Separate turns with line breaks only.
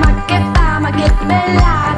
Maqueta, maqueta, bella.